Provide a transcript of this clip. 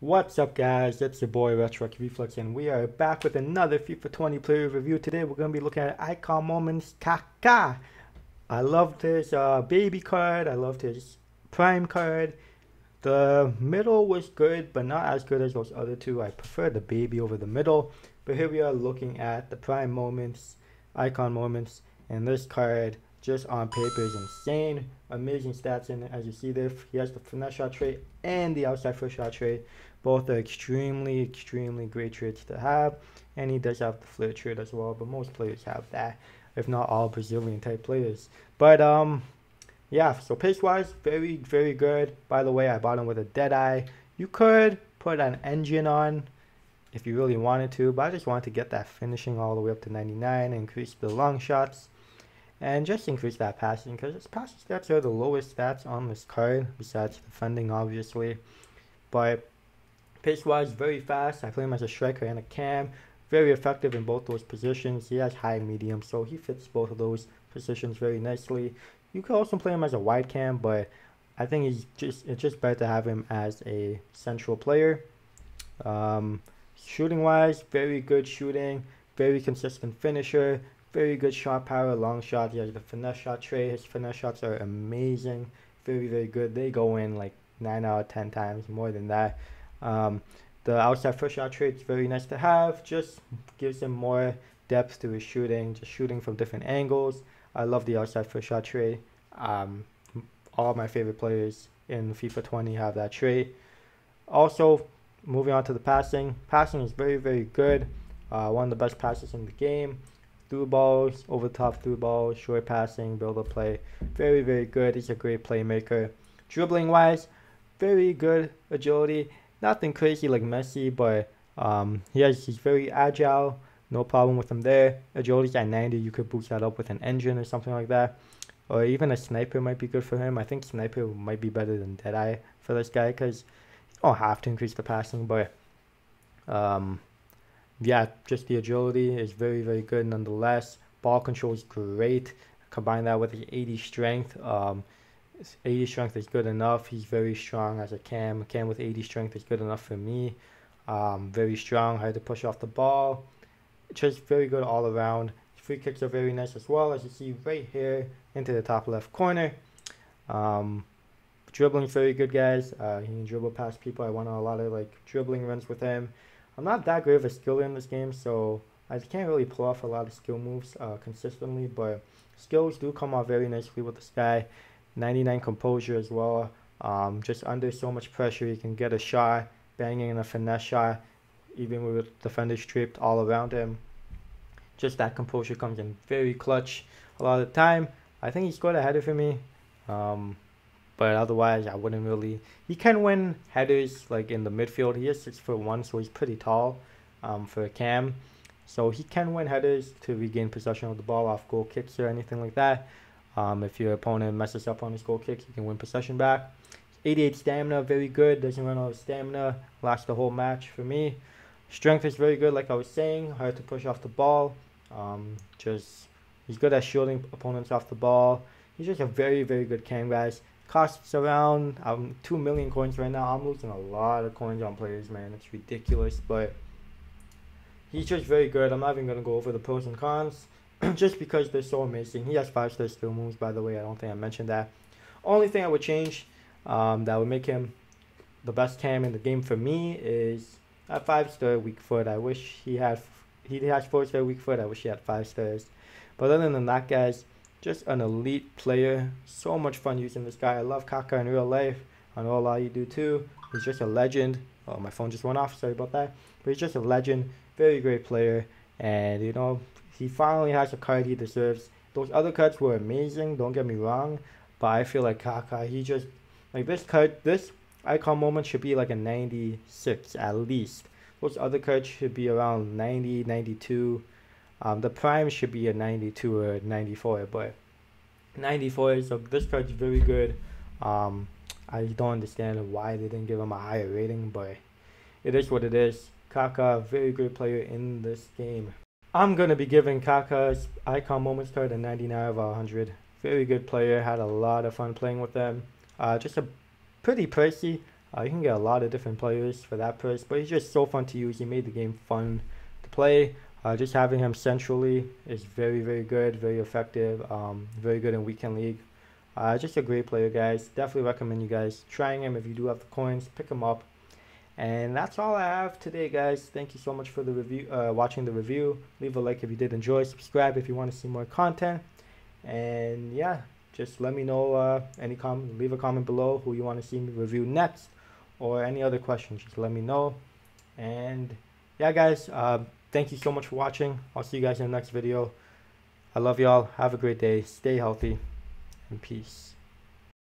What's up guys, it's your boy Retro Reflex and we are back with another FIFA 20 player review. Today we're going to be looking at Icon Moments Kaká. I loved his uh, baby card, I loved his prime card. The middle was good but not as good as those other two. I prefer the baby over the middle. But here we are looking at the prime moments, icon moments and this card just on paper is insane. Amazing stats in it. As you see there, he has the finesse shot trait and the outside foot shot trait. Both are extremely, extremely great traits to have. And he does have the flair trait as well, but most players have that, if not all Brazilian type players. But um, yeah, so pace wise, very, very good. By the way, I bought him with a dead eye. You could put an engine on if you really wanted to, but I just wanted to get that finishing all the way up to 99 increase the long shots and just increase that passing because his passing stats are the lowest stats on this card besides the defending obviously but pace wise very fast I play him as a striker and a cam very effective in both those positions he has high medium so he fits both of those positions very nicely you could also play him as a wide cam but I think he's just it's just better to have him as a central player um, shooting wise very good shooting very consistent finisher very good shot power, long shot. He has the finesse shot trait. His finesse shots are amazing. Very, very good. They go in like 9 out of 10 times, more than that. Um, the outside first shot trait is very nice to have. Just gives him more depth to his shooting, just shooting from different angles. I love the outside first shot trait. Um, all my favorite players in FIFA 20 have that trait. Also, moving on to the passing. Passing is very, very good. Uh, one of the best passes in the game through balls, over top through balls, short passing, build up play. Very, very good. He's a great playmaker. Dribbling wise, very good agility. Nothing crazy like Messi, but um, he has, he's very agile. No problem with him there. Agility's at 90. You could boost that up with an engine or something like that. Or even a sniper might be good for him. I think sniper might be better than Deadeye for this guy because you don't have to increase the passing, but um, yeah, just the agility is very, very good nonetheless. Ball control is great. Combine that with the 80 strength. Um, 80 strength is good enough. He's very strong as a cam. A cam with 80 strength is good enough for me. Um, very strong. Had to push off the ball. Just very good all around. Free kicks are very nice as well, as you see right here into the top left corner. Um, dribbling very good, guys. Uh, he can dribble past people. I went on a lot of like dribbling runs with him. I'm not that great of a skiller in this game, so I can't really pull off a lot of skill moves uh, consistently, but skills do come out very nicely with this guy. 99 composure as well. Um, just under so much pressure, you can get a shot, banging in a finesse shot, even with defenders stripped all around him. Just that composure comes in very clutch a lot of the time. I think he scored a header for me. Um, but otherwise, I wouldn't really. He can win headers like in the midfield. He is six foot one, so he's pretty tall um, for a cam. So he can win headers to regain possession of the ball off goal kicks or anything like that. Um, if your opponent messes up on his goal kick, you can win possession back. 88 stamina, very good. Doesn't run out of stamina. Lasts the whole match for me. Strength is very good, like I was saying. Hard to push off the ball. Um, just he's good at shielding opponents off the ball. He's just a very, very good cam, guys costs around um, 2 million coins right now. I'm losing a lot of coins on players, man. It's ridiculous, but he's just very good. I'm not even going to go over the pros and cons just because they're so amazing. He has 5 star skill moves, by the way. I don't think I mentioned that. Only thing I would change um, that would make him the best cam in the game for me is a 5 star weak foot. I wish he had, he has 4 star weak foot. I wish he had 5 stars. But other than that, guys, just an elite player. So much fun using this guy. I love Kaká in real life. I know a lot of you do too. He's just a legend. Oh, my phone just went off. Sorry about that. But he's just a legend. Very great player. And, you know, he finally has a card he deserves. Those other cards were amazing. Don't get me wrong. But I feel like Kaká, he just, like this card, this icon moment should be like a 96 at least. Those other cards should be around 90, 92. Um, the prime should be a 92 or 94, but 94 is so this card's very good. Um, I don't understand why they didn't give him a higher rating, but it is what it is. Kaká, very good player in this game. I'm going to be giving Kaká's Icon Moments card a 99 out of 100. Very good player, had a lot of fun playing with them. Uh, just a pretty pricey. Uh, you can get a lot of different players for that price, but he's just so fun to use. He made the game fun to play. Uh, just having him centrally is very, very good, very effective, um, very good in weekend league. Uh, just a great player, guys. Definitely recommend you guys trying him if you do have the coins. Pick him up. And that's all I have today, guys. Thank you so much for the review, uh, watching the review. Leave a like if you did enjoy. Subscribe if you want to see more content. And yeah, just let me know uh, any comment. Leave a comment below who you want to see me review next, or any other questions. Just let me know. And yeah, guys. Uh, thank you so much for watching. I'll see you guys in the next video. I love y'all. Have a great day. Stay healthy and peace.